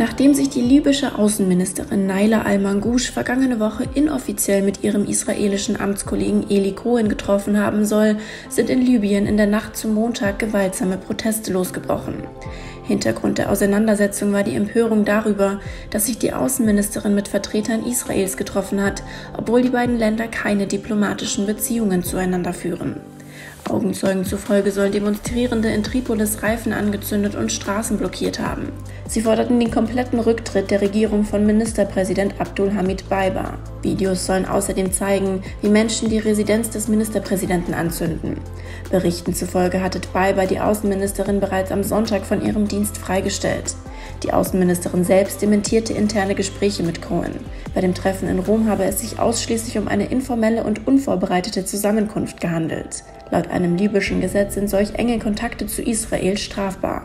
Nachdem sich die libysche Außenministerin Naila al-Mangoush vergangene Woche inoffiziell mit ihrem israelischen Amtskollegen Eli Cohen getroffen haben soll, sind in Libyen in der Nacht zum Montag gewaltsame Proteste losgebrochen. Hintergrund der Auseinandersetzung war die Empörung darüber, dass sich die Außenministerin mit Vertretern Israels getroffen hat, obwohl die beiden Länder keine diplomatischen Beziehungen zueinander führen. Augenzeugen zufolge sollen Demonstrierende in Tripolis Reifen angezündet und Straßen blockiert haben. Sie forderten den kompletten Rücktritt der Regierung von Ministerpräsident Abdul Hamid Baiba. Videos sollen außerdem zeigen, wie Menschen die Residenz des Ministerpräsidenten anzünden. Berichten zufolge hatte Baiba die Außenministerin bereits am Sonntag von ihrem Dienst freigestellt. Die Außenministerin selbst dementierte interne Gespräche mit Cohen. Bei dem Treffen in Rom habe es sich ausschließlich um eine informelle und unvorbereitete Zusammenkunft gehandelt. Laut einem libyschen Gesetz sind solch enge Kontakte zu Israel strafbar.